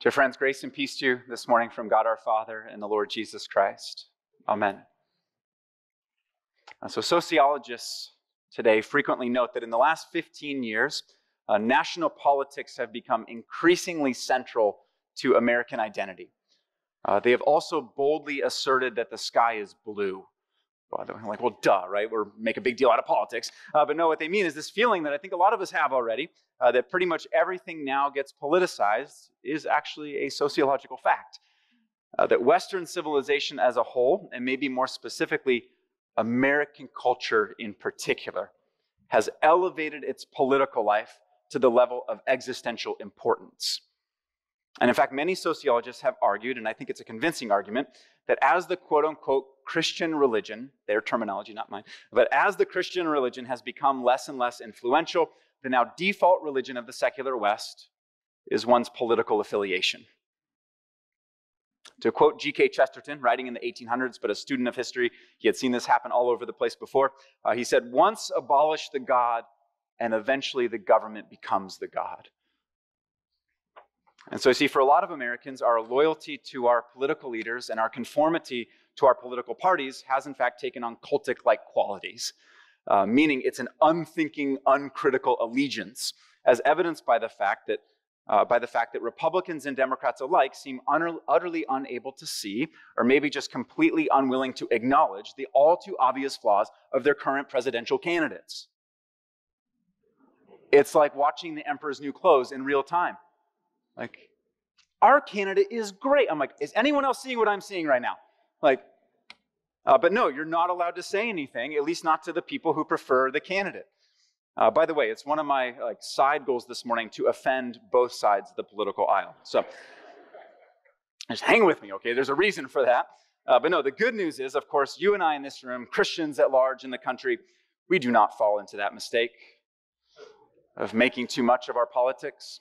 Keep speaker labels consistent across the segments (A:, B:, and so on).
A: Dear friends, grace and peace to you this morning from God our Father and the Lord Jesus Christ. Amen. Uh, so, sociologists today frequently note that in the last 15 years, uh, national politics have become increasingly central to American identity. Uh, they have also boldly asserted that the sky is blue. Well, they're like, well, duh, right? We're make a big deal out of politics. Uh, but no, what they mean is this feeling that I think a lot of us have already uh, that pretty much everything now gets politicized is actually a sociological fact. Uh, that Western civilization as a whole, and maybe more specifically, American culture in particular, has elevated its political life to the level of existential importance. And in fact, many sociologists have argued, and I think it's a convincing argument, that as the quote unquote Christian religion, their terminology, not mine, but as the Christian religion has become less and less influential, the now default religion of the secular West is one's political affiliation. To quote G.K. Chesterton, writing in the 1800s, but a student of history, he had seen this happen all over the place before. Uh, he said, Once abolish the God, and eventually the government becomes the God. And so, you see, for a lot of Americans, our loyalty to our political leaders and our conformity to our political parties has, in fact, taken on cultic like qualities, uh, meaning it's an unthinking, uncritical allegiance, as evidenced by the fact that. Uh, by the fact that Republicans and Democrats alike seem utterly unable to see, or maybe just completely unwilling to acknowledge, the all too obvious flaws of their current presidential candidates. It's like watching the emperor's new clothes in real time. Like, our candidate is great. I'm like, is anyone else seeing what I'm seeing right now? Like, uh, but no, you're not allowed to say anything, at least not to the people who prefer the candidate. Uh, by the way, it's one of my like side goals this morning to offend both sides of the political aisle. So just hang with me, okay? There's a reason for that. Uh, but no, the good news is, of course, you and I in this room, Christians at large in the country, we do not fall into that mistake of making too much of our politics.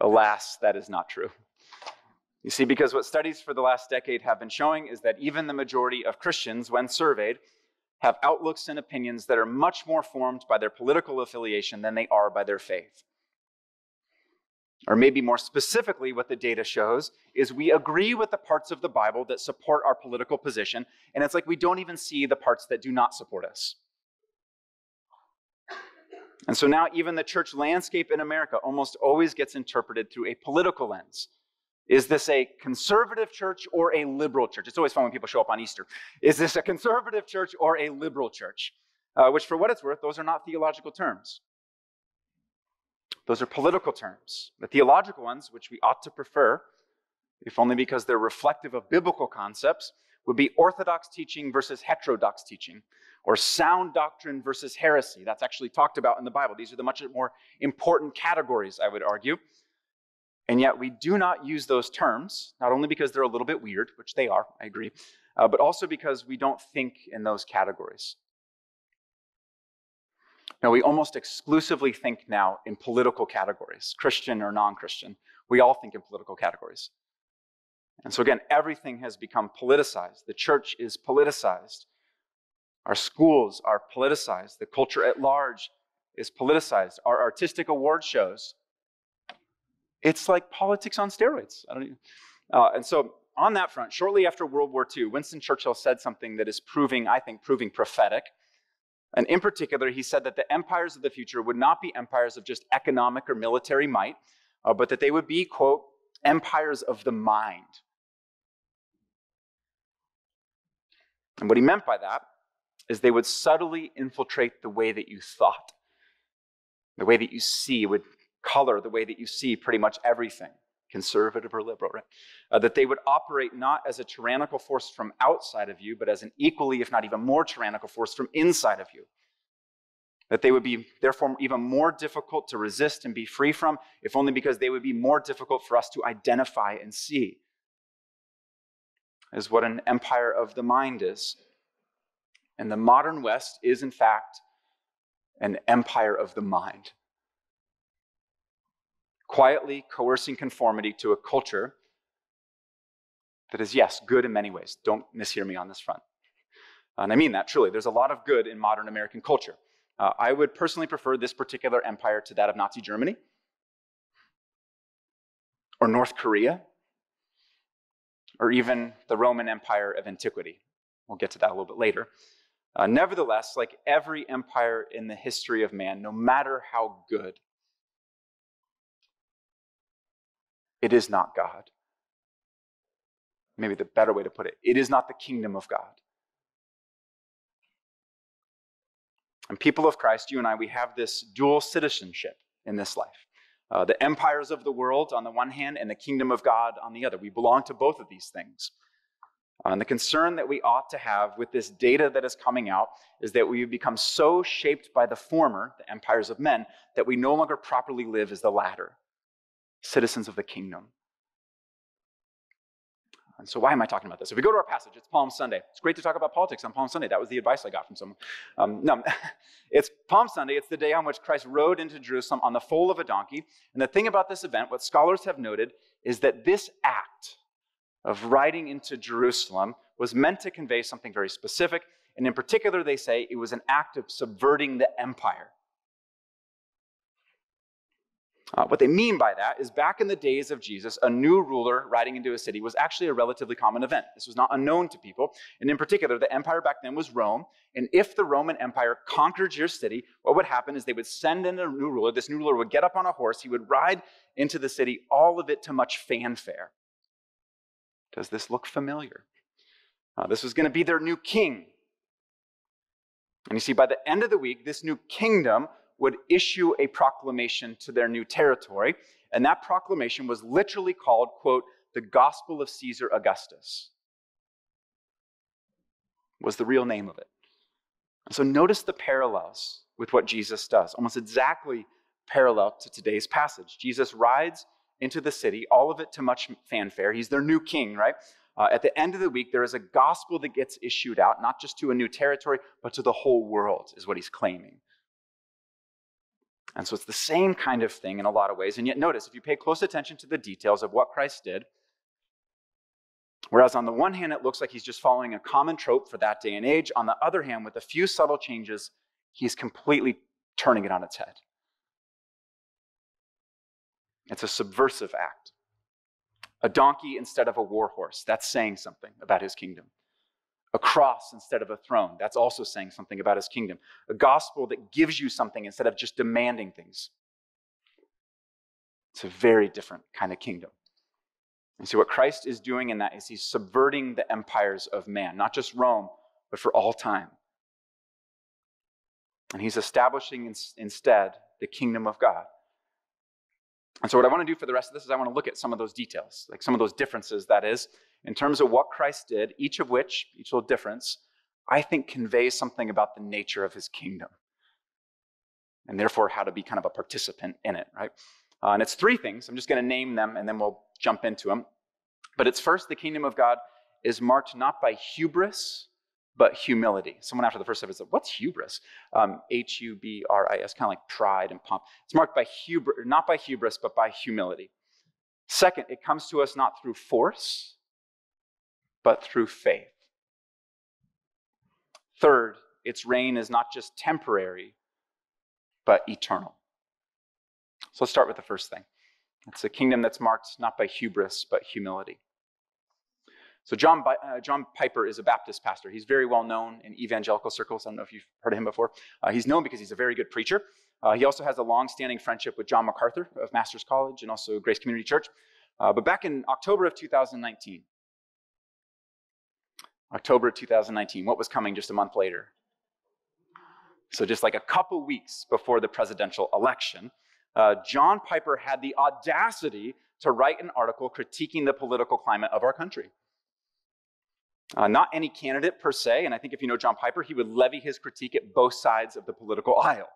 A: Alas, that is not true. You see, because what studies for the last decade have been showing is that even the majority of Christians, when surveyed, have outlooks and opinions that are much more formed by their political affiliation than they are by their faith. Or maybe more specifically, what the data shows is we agree with the parts of the Bible that support our political position, and it's like we don't even see the parts that do not support us. And so now, even the church landscape in America almost always gets interpreted through a political lens. Is this a conservative church or a liberal church? It's always fun when people show up on Easter. Is this a conservative church or a liberal church? Uh, which, for what it's worth, those are not theological terms. Those are political terms. The theological ones, which we ought to prefer, if only because they're reflective of biblical concepts, would be orthodox teaching versus heterodox teaching, or sound doctrine versus heresy. That's actually talked about in the Bible. These are the much more important categories, I would argue. And yet, we do not use those terms, not only because they're a little bit weird, which they are, I agree, uh, but also because we don't think in those categories. Now, we almost exclusively think now in political categories, Christian or non Christian. We all think in political categories. And so, again, everything has become politicized. The church is politicized. Our schools are politicized. The culture at large is politicized. Our artistic award shows, it's like politics on steroids. Even, uh, and so, on that front, shortly after World War II, Winston Churchill said something that is proving, I think, proving prophetic. And in particular, he said that the empires of the future would not be empires of just economic or military might, uh, but that they would be, quote, empires of the mind. And what he meant by that is they would subtly infiltrate the way that you thought, the way that you see, would color the way that you see pretty much everything, conservative or liberal, right? Uh, that they would operate not as a tyrannical force from outside of you, but as an equally, if not even more tyrannical force from inside of you. That they would be, therefore, even more difficult to resist and be free from, if only because they would be more difficult for us to identify and see, is what an empire of the mind is. And the modern West is, in fact, an empire of the mind. Quietly coercing conformity to a culture that is, yes, good in many ways. Don't mishear me on this front. And I mean that truly. There's a lot of good in modern American culture. Uh, I would personally prefer this particular empire to that of Nazi Germany. or North Korea, or even the Roman Empire of antiquity. We'll get to that a little bit later. Uh, nevertheless, like every empire in the history of man, no matter how good, it is not God. Maybe the better way to put it, it is not the kingdom of God. And people of Christ, you and I, we have this dual citizenship in this life. Uh, the empires of the world on the one hand, and the kingdom of God on the other. We belong to both of these things. Uh, and the concern that we ought to have with this data that is coming out is that we have become so shaped by the former, the empires of men, that we no longer properly live as the latter, citizens of the kingdom. And so, why am I talking about this? If we go to our passage, it's Palm Sunday. It's great to talk about politics on Palm Sunday. That was the advice I got from someone. Um, no, it's Palm Sunday. It's the day on which Christ rode into Jerusalem on the foal of a donkey. And the thing about this event, what scholars have noted, is that this act of riding into Jerusalem was meant to convey something very specific. And in particular, they say it was an act of subverting the empire. Uh, what they mean by that is back in the days of Jesus, a new ruler riding into a city was actually a relatively common event. This was not unknown to people. And in particular, the empire back then was Rome. And if the Roman Empire conquered your city, what would happen is they would send in a new ruler. This new ruler would get up on a horse, he would ride into the city, all of it to much fanfare. Does this look familiar? Uh, this was going to be their new king. And you see, by the end of the week, this new kingdom would issue a proclamation to their new territory. And that proclamation was literally called, quote, the Gospel of Caesar Augustus, was the real name of it. So notice the parallels with what Jesus does, almost exactly parallel to today's passage. Jesus rides into the city, all of it to much fanfare. He's their new king, right? Uh, at the end of the week, there is a gospel that gets issued out, not just to a new territory, but to the whole world, is what he's claiming. And so it's the same kind of thing in a lot of ways. And yet, notice, if you pay close attention to the details of what Christ did, whereas on the one hand, it looks like he's just following a common trope for that day and age, on the other hand, with a few subtle changes, he's completely turning it on its head. It's a subversive act. A donkey instead of a war horse, that's saying something about his kingdom a cross instead of a throne. That's also saying something about his kingdom. A gospel that gives you something instead of just demanding things. It's a very different kind of kingdom. And so, what Christ is doing in that is he's subverting the empires of man, not just Rome, but for all time. And he's establishing instead the kingdom of God. And so, what I want to do for the rest of this is I want to look at some of those details, like some of those differences, that is, in terms of what Christ did, each of which, each little difference, I think conveys something about the nature of his kingdom. And therefore, how to be kind of a participant in it, right? Uh, and it's three things. I'm just going to name them and then we'll jump into them. But it's first, the kingdom of God is marked not by hubris, but humility. Someone after the first service said, What's hubris? Um, H U B R I S, kind of like pride and pomp. It's marked by hubris, not by hubris, but by humility. Second, it comes to us not through force, but through faith. Third, its reign is not just temporary, but eternal. So let's start with the first thing. It's a kingdom that's marked not by hubris, but humility. So John, uh, John Piper is a Baptist pastor. He's very well known in evangelical circles. I don't know if you've heard of him before. Uh, he's known because he's a very good preacher. Uh, he also has a long-standing friendship with John MacArthur of Masters College and also Grace Community Church. Uh, but back in October of 2019, October 2019, what was coming just a month later? So just like a couple weeks before the presidential election, uh, John Piper had the audacity to write an article critiquing the political climate of our country. Uh, not any candidate per se, and I think if you know John Piper, he would levy his critique at both sides of the political aisle.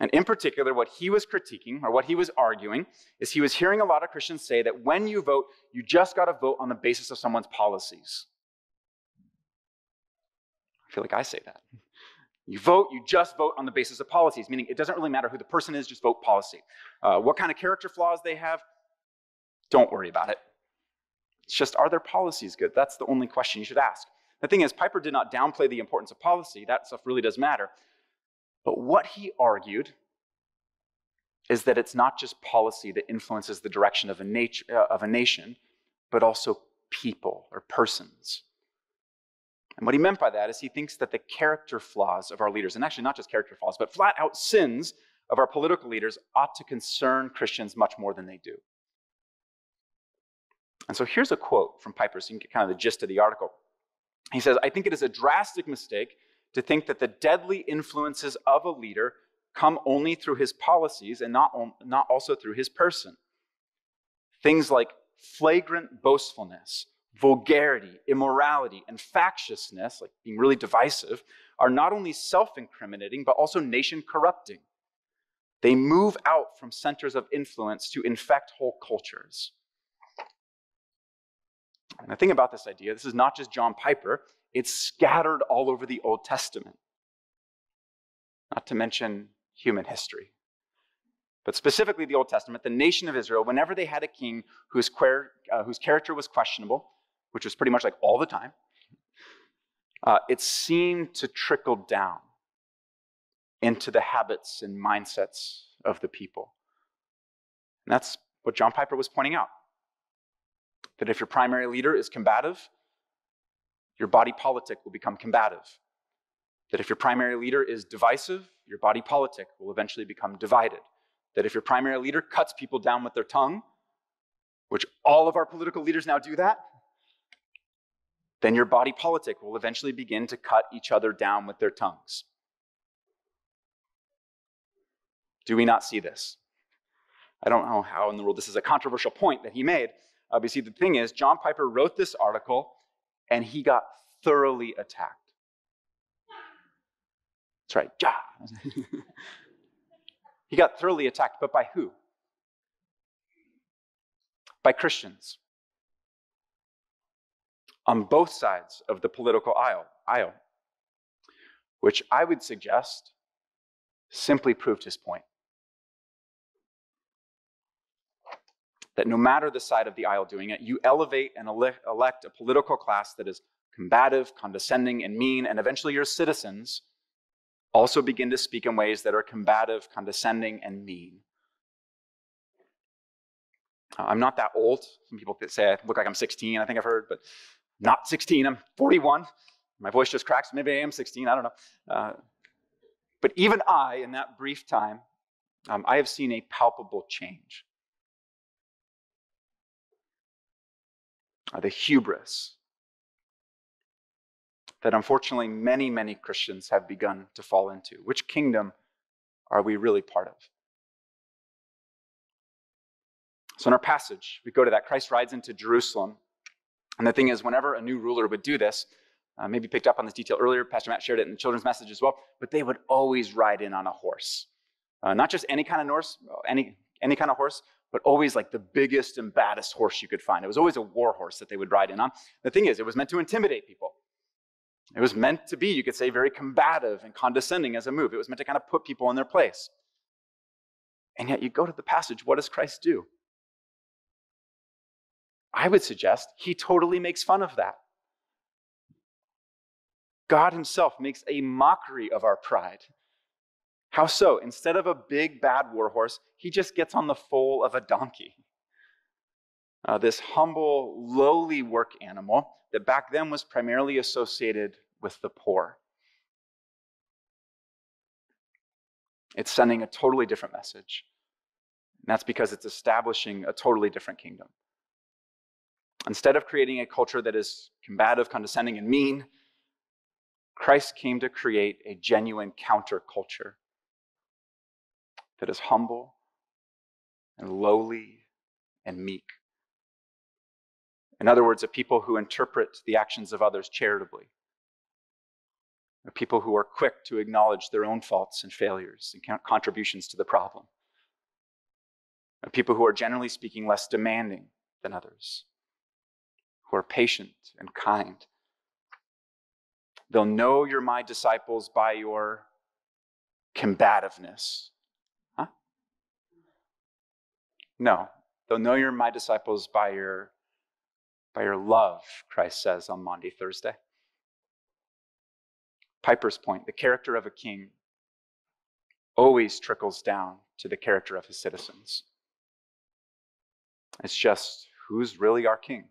A: And in particular, what he was critiquing, or what he was arguing, is he was hearing a lot of Christians say that when you vote, you just got to vote on the basis of someone's policies. I feel like I say that. You vote, you just vote on the basis of policies, meaning it doesn't really matter who the person is, just vote policy. Uh, what kind of character flaws they have, don't worry about it. It's just, are their policies good? That's the only question you should ask. The thing is, Piper did not downplay the importance of policy. That stuff really does matter. But what he argued is that it's not just policy that influences the direction of a, uh, of a nation, but also people or persons. And what he meant by that is he thinks that the character flaws of our leaders, and actually not just character flaws, but flat out sins of our political leaders, ought to concern Christians much more than they do. And so here's a quote from Piper, so you can get kind of the gist of the article. He says, I think it is a drastic mistake to think that the deadly influences of a leader come only through his policies and not, not also through his person. Things like flagrant boastfulness, vulgarity, immorality, and factiousness, like being really divisive, are not only self incriminating, but also nation corrupting. They move out from centers of influence to infect whole cultures. And the thing about this idea, this is not just John Piper, it's scattered all over the Old Testament, not to mention human history. But specifically, the Old Testament, the nation of Israel, whenever they had a king whose, quer- uh, whose character was questionable, which was pretty much like all the time, uh, it seemed to trickle down into the habits and mindsets of the people. And that's what John Piper was pointing out. That if your primary leader is combative, your body politic will become combative. That if your primary leader is divisive, your body politic will eventually become divided. That if your primary leader cuts people down with their tongue, which all of our political leaders now do that, then your body politic will eventually begin to cut each other down with their tongues. Do we not see this? I don't know how in the world this is a controversial point that he made. Uh, but see, the thing is, John Piper wrote this article and he got thoroughly attacked. That's right, ja. he got thoroughly attacked, but by who? By Christians on both sides of the political aisle, aisle which I would suggest simply proved his point. That no matter the side of the aisle doing it, you elevate and elect a political class that is combative, condescending, and mean, and eventually your citizens also begin to speak in ways that are combative, condescending, and mean. Uh, I'm not that old. Some people say I look like I'm 16, I think I've heard, but not 16, I'm 41. My voice just cracks. Maybe I am 16, I don't know. Uh, but even I, in that brief time, um, I have seen a palpable change. The hubris that unfortunately many, many Christians have begun to fall into. Which kingdom are we really part of? So, in our passage, we go to that. Christ rides into Jerusalem. And the thing is, whenever a new ruler would do this, uh, maybe picked up on this detail earlier, Pastor Matt shared it in the children's message as well, but they would always ride in on a horse. Uh, not just any kind of horse, any, any kind of horse, but always like the biggest and baddest horse you could find. It was always a war horse that they would ride in on. The thing is, it was meant to intimidate people. It was meant to be, you could say, very combative and condescending as a move. It was meant to kind of put people in their place. And yet, you go to the passage, what does Christ do? I would suggest he totally makes fun of that. God himself makes a mockery of our pride. How so? Instead of a big bad warhorse, he just gets on the foal of a donkey. Uh, this humble, lowly work animal that back then was primarily associated with the poor. It's sending a totally different message. And that's because it's establishing a totally different kingdom. Instead of creating a culture that is combative, condescending, and mean, Christ came to create a genuine counterculture that is humble and lowly and meek. In other words, a people who interpret the actions of others charitably, a people who are quick to acknowledge their own faults and failures and contributions to the problem, a people who are generally speaking less demanding than others who are patient and kind. They'll know you're my disciples by your combativeness. No, they'll know you're my disciples by your by your love, Christ says on Maundy, Thursday. Piper's point the character of a king always trickles down to the character of his citizens. It's just who's really our king?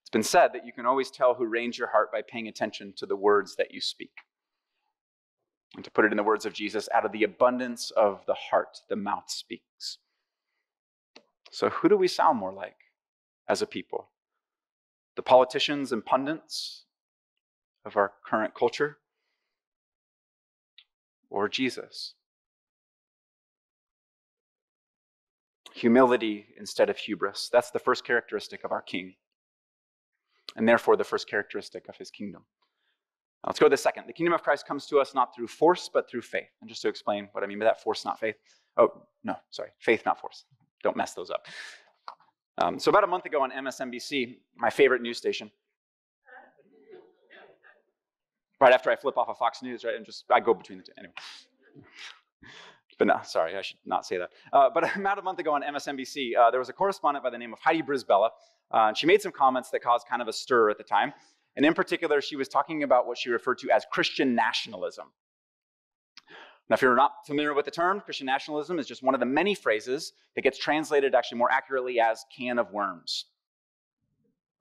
A: It's been said that you can always tell who reigns your heart by paying attention to the words that you speak. And to put it in the words of Jesus, out of the abundance of the heart, the mouth speaks. So, who do we sound more like as a people? The politicians and pundits of our current culture? Or Jesus? Humility instead of hubris. That's the first characteristic of our King, and therefore the first characteristic of his kingdom. Let's go to the second. The kingdom of Christ comes to us not through force, but through faith. And just to explain what I mean by that force, not faith. Oh, no, sorry. Faith, not force. Don't mess those up. Um, so, about a month ago on MSNBC, my favorite news station, right after I flip off of Fox News, right, and just I go between the two. Anyway. But no, sorry, I should not say that. Uh, but about a month ago on MSNBC, uh, there was a correspondent by the name of Heidi Przybyla. Uh, and she made some comments that caused kind of a stir at the time. And in particular, she was talking about what she referred to as Christian nationalism. Now, if you're not familiar with the term, Christian nationalism is just one of the many phrases that gets translated actually more accurately as can of worms.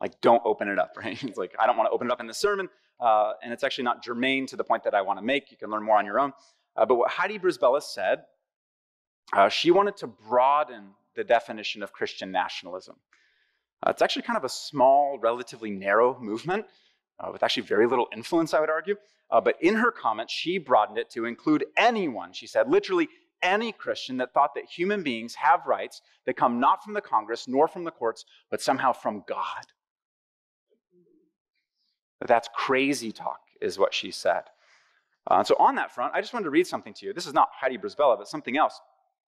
A: Like, don't open it up, right? It's like, I don't want to open it up in the sermon, uh, and it's actually not germane to the point that I want to make. You can learn more on your own. Uh, but what Heidi Przybyla said, uh, she wanted to broaden the definition of Christian nationalism. Uh, it's actually kind of a small, relatively narrow movement uh, with actually very little influence, I would argue. Uh, but in her comment, she broadened it to include anyone, she said, literally any Christian that thought that human beings have rights that come not from the Congress nor from the courts, but somehow from God. That's crazy talk, is what she said. Uh, so, on that front, I just wanted to read something to you. This is not Heidi Przybyla, but something else.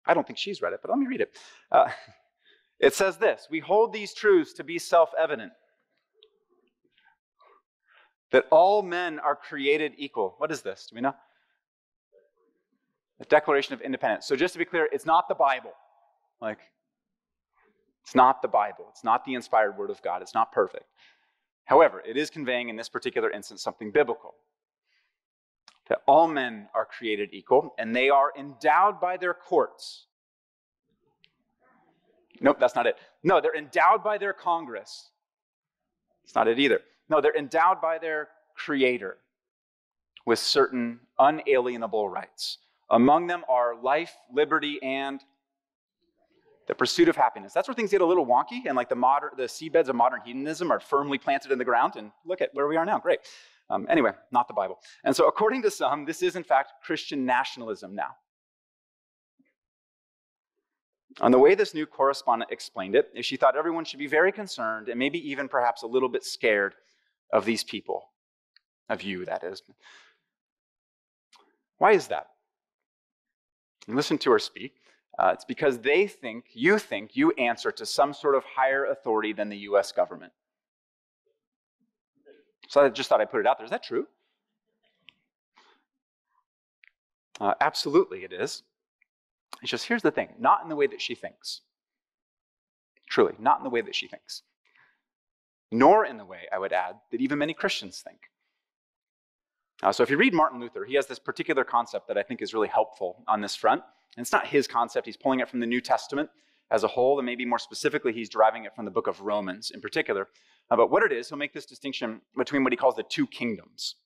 A: I don't think she's read it, but let me read it. Uh, it says this We hold these truths to be self evident that all men are created equal. What is this? Do we know? The Declaration of Independence. So, just to be clear, it's not the Bible. Like, it's not the Bible. It's not the inspired word of God. It's not perfect. However, it is conveying in this particular instance something biblical that all men are created equal and they are endowed by their courts. Nope, that's not it. No, they're endowed by their Congress. It's not it either. No, they're endowed by their Creator with certain unalienable rights. Among them are life, liberty, and the pursuit of happiness. That's where things get a little wonky, and like the modern, the seedbeds of modern hedonism are firmly planted in the ground. And look at where we are now. Great. Um, anyway, not the Bible. And so, according to some, this is in fact Christian nationalism now. And the way this new correspondent explained it is she thought everyone should be very concerned and maybe even perhaps a little bit scared of these people, of you, that is. Why is that? And listen to her speak. Uh, it's because they think, you think, you answer to some sort of higher authority than the US government. So I just thought I'd put it out there. Is that true? Uh, absolutely, it is. It's just here's the thing not in the way that she thinks. Truly, not in the way that she thinks nor in the way, I would add, that even many Christians think. Uh, so if you read Martin Luther, he has this particular concept that I think is really helpful on this front. And it's not his concept, he's pulling it from the New Testament as a whole, and maybe more specifically, he's deriving it from the book of Romans in particular. Uh, but what it is, he'll make this distinction between what he calls the two kingdoms.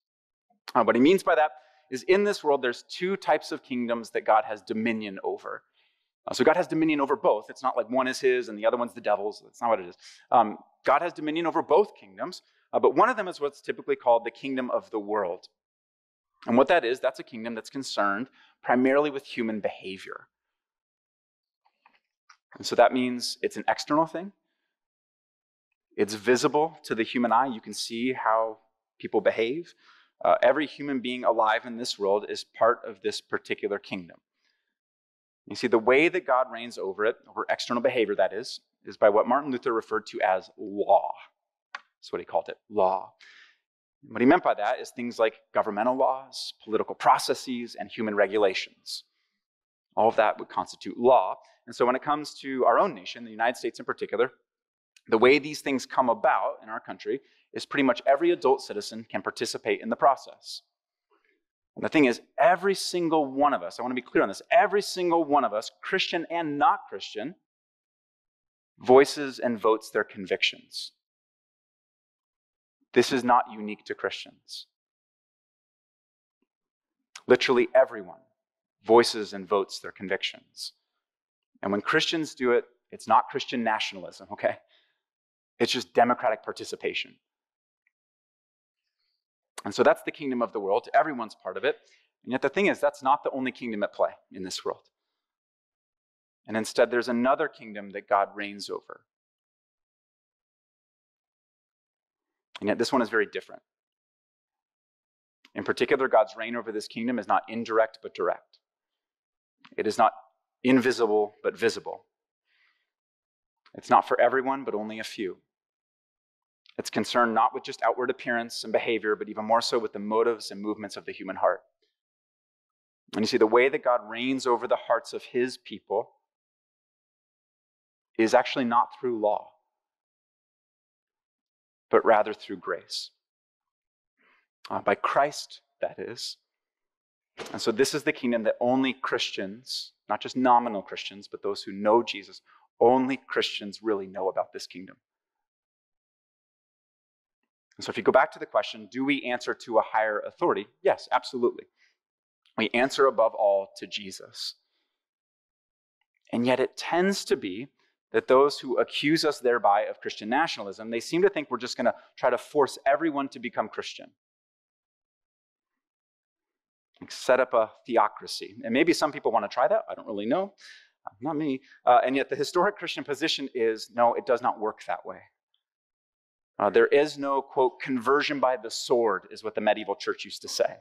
A: Uh, what he means by that is in this world, there's two types of kingdoms that God has dominion over. Uh, so God has dominion over both. It's not like one is his and the other one's the devil's. That's not what it is. Um, God has dominion over both kingdoms, uh, but one of them is what's typically called the kingdom of the world. And what that is, that's a kingdom that's concerned primarily with human behavior. And so that means it's an external thing. It's visible to the human eye. You can see how people behave. Uh, every human being alive in this world is part of this particular kingdom. You see, the way that God reigns over it, over external behavior, that is, is by what Martin Luther referred to as law. That's what he called it, law. what he meant by that is things like governmental laws, political processes, and human regulations. All of that would constitute law. And so when it comes to our own nation, the United States in particular, the way these things come about in our country is pretty much every adult citizen can participate in the process. And the thing is, every single one of us, I want to be clear on this, every single one of us, Christian and not Christian, voices and votes their convictions. This is not unique to Christians. Literally everyone voices and votes their convictions. And when Christians do it, it's not Christian nationalism, okay? It's just democratic participation. And so that's the kingdom of the world. Everyone's part of it. And yet the thing is, that's not the only kingdom at play in this world. And instead, there's another kingdom that God reigns over. And yet, this one is very different. In particular, God's reign over this kingdom is not indirect but direct. It is not invisible but visible. It's not for everyone, but only a few. It's concerned not with just outward appearance and behavior, but even more so with the motives and movements of the human heart. And you see, the way that God reigns over the hearts of his people is actually not through law, but rather through grace. Uh, by Christ, that is. And so, this is the kingdom that only Christians, not just nominal Christians, but those who know Jesus, only Christians really know about this kingdom. And so, if you go back to the question, do we answer to a higher authority? Yes, absolutely. We answer above all to Jesus. And yet, it tends to be that those who accuse us thereby of Christian nationalism, they seem to think we're just going to try to force everyone to become Christian. Like set up a theocracy. And maybe some people want to try that. I don't really know. Not me. Uh, and yet, the historic Christian position is no, it does not work that way. Uh, there is no, quote, conversion by the sword, is what the medieval church used to say.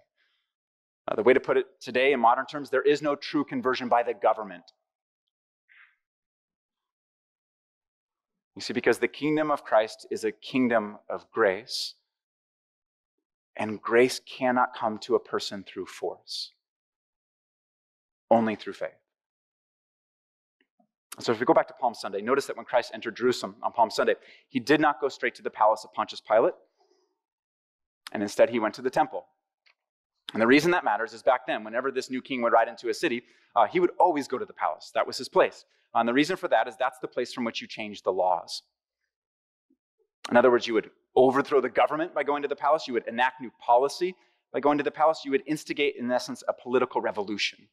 A: Uh, the way to put it today in modern terms, there is no true conversion by the government. You see, because the kingdom of Christ is a kingdom of grace, and grace cannot come to a person through force, only through faith. So if we go back to Palm Sunday, notice that when Christ entered Jerusalem on Palm Sunday, he did not go straight to the palace of Pontius Pilate, and instead he went to the temple. And the reason that matters is back then, whenever this new king would ride into a city, uh, he would always go to the palace. That was his place. Uh, and the reason for that is that's the place from which you change the laws. In other words, you would overthrow the government by going to the palace, you would enact new policy by going to the palace, you would instigate, in essence, a political revolution.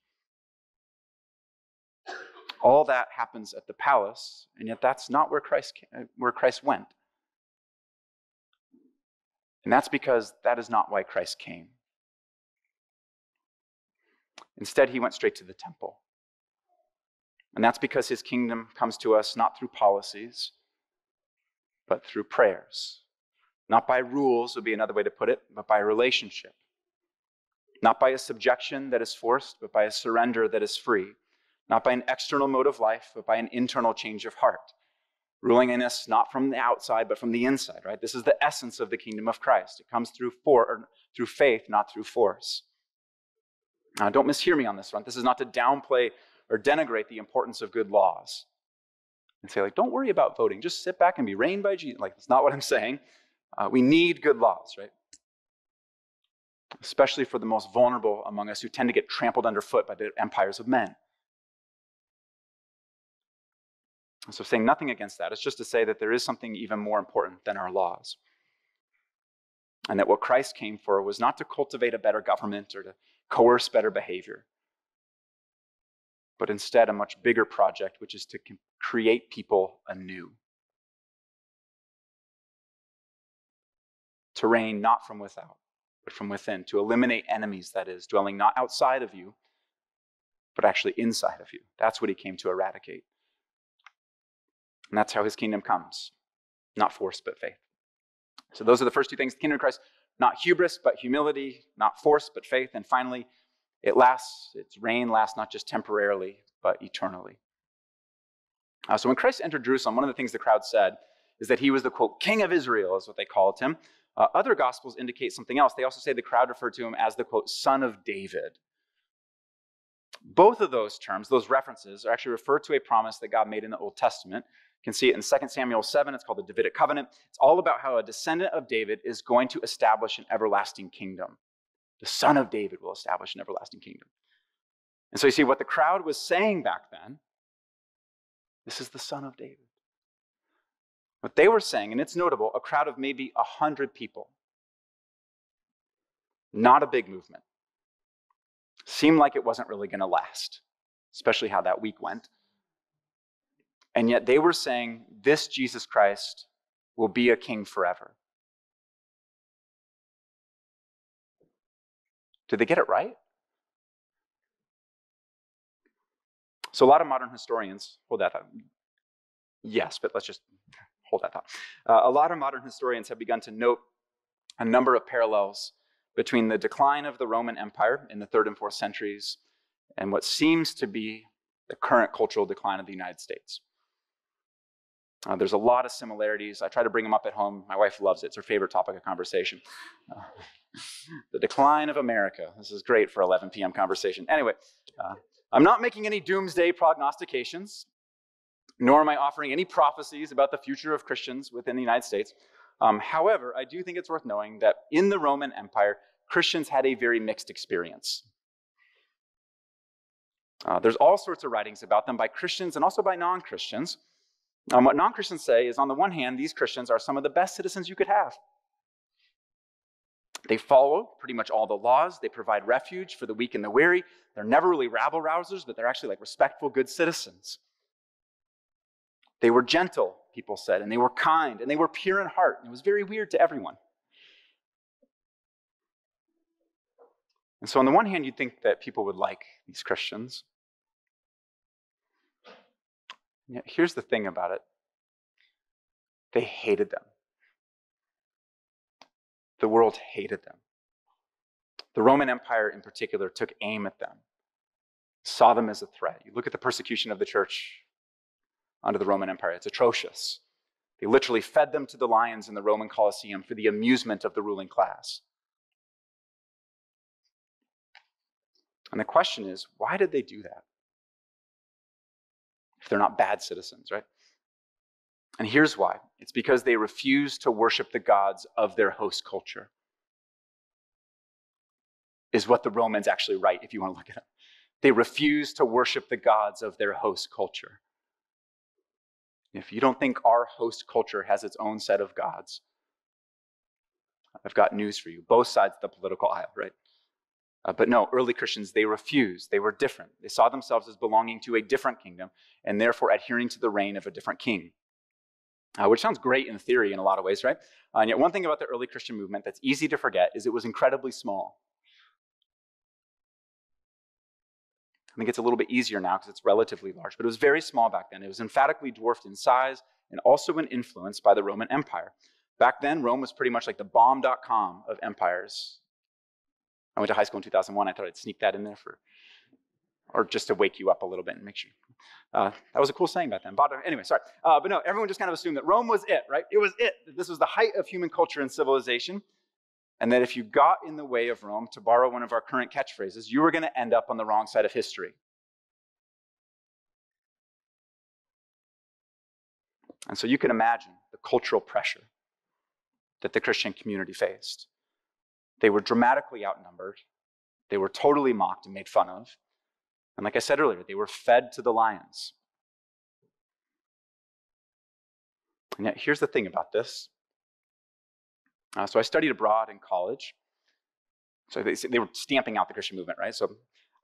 A: All that happens at the palace, and yet that's not where Christ, where Christ went. And that's because that is not why Christ came. Instead, he went straight to the temple. And that's because his kingdom comes to us not through policies, but through prayers. Not by rules, would be another way to put it, but by relationship. Not by a subjection that is forced, but by a surrender that is free not by an external mode of life, but by an internal change of heart. Ruling in us not from the outside, but from the inside, right? This is the essence of the kingdom of Christ. It comes through, for, through faith, not through force. Now, don't mishear me on this front. This is not to downplay or denigrate the importance of good laws and say, like, don't worry about voting. Just sit back and be reigned by Jesus. Like, that's not what I'm saying. Uh, we need good laws, right? Especially for the most vulnerable among us who tend to get trampled underfoot by the empires of men. So, saying nothing against that, it's just to say that there is something even more important than our laws. And that what Christ came for was not to cultivate a better government or to coerce better behavior, but instead a much bigger project, which is to create people anew. To reign not from without, but from within, to eliminate enemies, that is, dwelling not outside of you, but actually inside of you. That's what he came to eradicate. And that's how his kingdom comes not force, but faith. So those are the first two things the kingdom of Christ not hubris, but humility, not force, but faith. And finally, it lasts, its reign lasts not just temporarily, but eternally. Uh, so when Christ entered Jerusalem, one of the things the crowd said is that he was the quote, king of Israel, is what they called him. Uh, other gospels indicate something else. They also say the crowd referred to him as the quote, son of David. Both of those terms, those references, are actually referred to a promise that God made in the Old Testament you can see it in 2 Samuel 7. It's called the Davidic covenant. It's all about how a descendant of David is going to establish an everlasting kingdom. The Son of David will establish an everlasting kingdom. And so you see what the crowd was saying back then this is the Son of David. What they were saying, and it's notable, a crowd of maybe 100 people. Not a big movement. Seemed like it wasn't really going to last, especially how that week went. And yet they were saying, This Jesus Christ will be a king forever. Did they get it right? So, a lot of modern historians hold that thought. Yes, but let's just hold that thought. Uh, a lot of modern historians have begun to note a number of parallels between the decline of the Roman Empire in the third and fourth centuries and what seems to be the current cultural decline of the United States. Uh, there's a lot of similarities. I try to bring them up at home. My wife loves it. It's her favorite topic of conversation. Uh, the decline of America. This is great for 11 p.m. conversation. Anyway, uh, I'm not making any doomsday prognostications, nor am I offering any prophecies about the future of Christians within the United States. Um, however, I do think it's worth knowing that in the Roman Empire, Christians had a very mixed experience. Uh, there's all sorts of writings about them by Christians and also by non Christians. Um, what non Christians say is on the one hand, these Christians are some of the best citizens you could have. They follow pretty much all the laws. They provide refuge for the weak and the weary. They're never really rabble rousers, but they're actually like respectful, good citizens. They were gentle, people said, and they were kind, and they were pure in heart. It was very weird to everyone. And so, on the one hand, you'd think that people would like these Christians. Here's the thing about it they hated them. The world hated them. The Roman Empire, in particular, took aim at them, saw them as a threat. You look at the persecution of the church under the Roman Empire, it's atrocious. They literally fed them to the lions in the Roman Colosseum for the amusement of the ruling class. And the question is, why did they do that? If they're not bad citizens, right? And here's why it's because they refuse to worship the gods of their host culture, is what the Romans actually write, if you want to look at it. They refuse to worship the gods of their host culture. If you don't think our host culture has its own set of gods, I've got news for you. Both sides of the political aisle, right? Uh, but no, early Christians, they refused. They were different. They saw themselves as belonging to a different kingdom and therefore adhering to the reign of a different king uh, which sounds great in theory in a lot of ways, right? Uh, and yet, one thing about the early Christian movement that's easy to forget is it was incredibly small. I think it's a little bit easier now because it's relatively large, but it was very small back then. It was emphatically dwarfed in size and also in influence by the Roman Empire. Back then, Rome was pretty much like the bomb.com of empires. I went to high school in 2001. I thought I'd sneak that in there for or just to wake you up a little bit and make sure. Uh, that was a cool saying back then. But anyway, sorry. Uh, but no, everyone just kind of assumed that Rome was it, right? It was it. This was the height of human culture and civilization. And that if you got in the way of Rome, to borrow one of our current catchphrases, you were going to end up on the wrong side of history. And so you can imagine the cultural pressure that the Christian community faced. They were dramatically outnumbered, they were totally mocked and made fun of. And like I said earlier, they were fed to the lions. And yet, here's the thing about this. Uh, so I studied abroad in college. So they, they were stamping out the Christian movement, right? So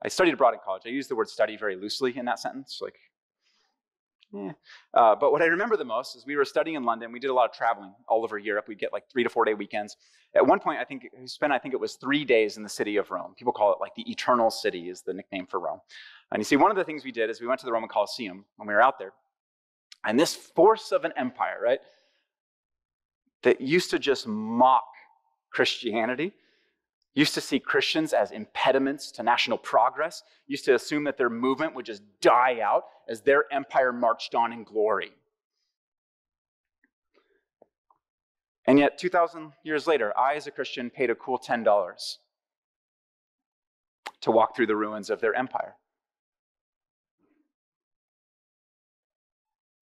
A: I studied abroad in college. I use the word study very loosely in that sentence, like Uh, but what I remember the most is we were studying in London. We did a lot of traveling all over Europe. We'd get like three to four day weekends. At one point, I think we spent, I think it was three days in the city of Rome. People call it like the Eternal City is the nickname for Rome. And you see, one of the things we did is we went to the Roman Colosseum when we were out there. And this force of an empire, right, that used to just mock Christianity, used to see Christians as impediments to national progress, used to assume that their movement would just die out as their empire marched on in glory. And yet, 2,000 years later, I, as a Christian, paid a cool $10 to walk through the ruins of their empire.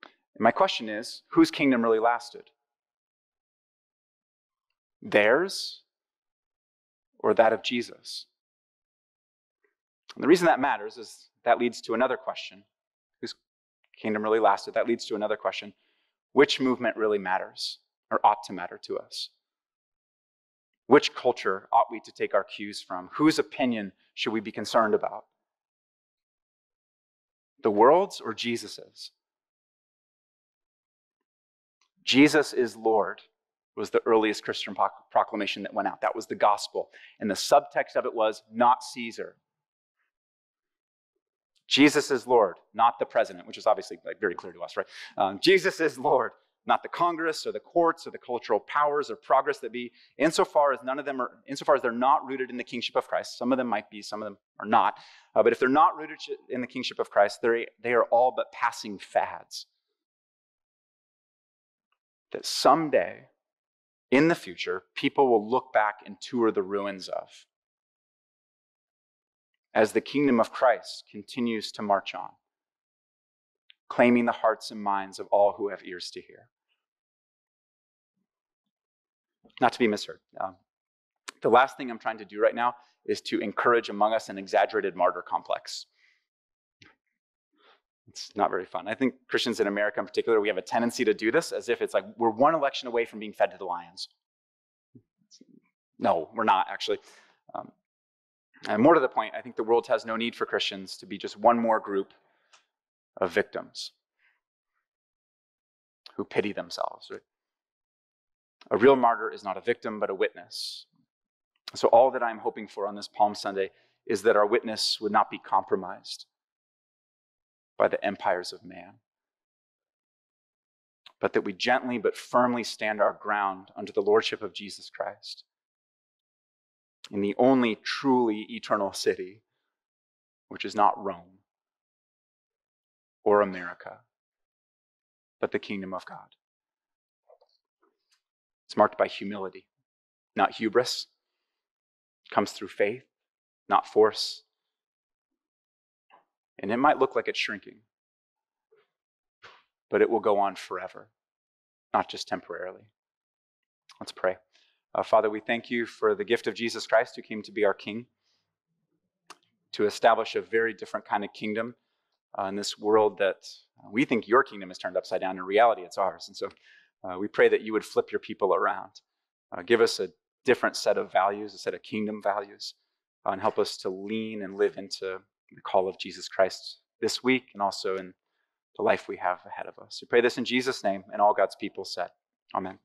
A: And my question is whose kingdom really lasted? Theirs or that of Jesus? And the reason that matters is that leads to another question. Whose kingdom really lasted? That leads to another question. Which movement really matters or ought to matter to us? Which culture ought we to take our cues from? Whose opinion should we be concerned about? The world's or Jesus's? Jesus is Lord was the earliest Christian proclamation that went out. That was the gospel. And the subtext of it was not Caesar. Jesus is Lord, not the president, which is obviously like very clear to us, right? Um, Jesus is Lord, not the Congress or the courts or the cultural powers or progress that be, insofar as none of them are, insofar as they're not rooted in the kingship of Christ. Some of them might be, some of them are not. Uh, but if they're not rooted in the kingship of Christ, they are all but passing fads. That someday, in the future, people will look back and tour the ruins of as the kingdom of Christ continues to march on, claiming the hearts and minds of all who have ears to hear. Not to be misheard. Um, the last thing I'm trying to do right now is to encourage among us an exaggerated martyr complex. It's not very fun. I think Christians in America in particular, we have a tendency to do this as if it's like we're one election away from being fed to the lions. No, we're not actually. Um, and more to the point, I think the world has no need for Christians to be just one more group of victims who pity themselves. Right? A real martyr is not a victim, but a witness. So, all that I'm hoping for on this Palm Sunday is that our witness would not be compromised by the empires of man, but that we gently but firmly stand our ground under the lordship of Jesus Christ in the only truly eternal city, which is not Rome or America, but the kingdom of God. It's marked by humility, not hubris. It comes through faith, not force. And it might look like it's shrinking, but it will go on forever, not just temporarily. Let's pray. Uh, Father, we thank you for the gift of Jesus Christ who came to be our King, to establish a very different kind of kingdom uh, in this world that we think your kingdom is turned upside down. In reality, it's ours. And so uh, we pray that you would flip your people around. Uh, give us a different set of values, a set of kingdom values, uh, and help us to lean and live into the call of Jesus Christ this week and also in the life we have ahead of us. We pray this in Jesus' name, and all God's people said, Amen.